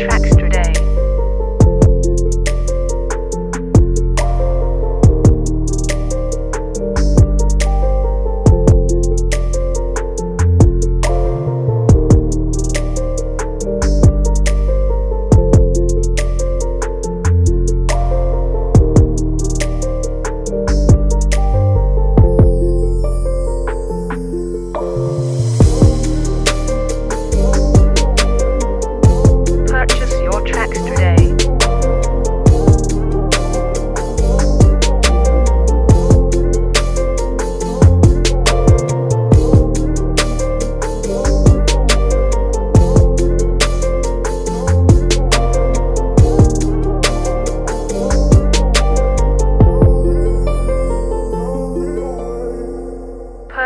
Tracks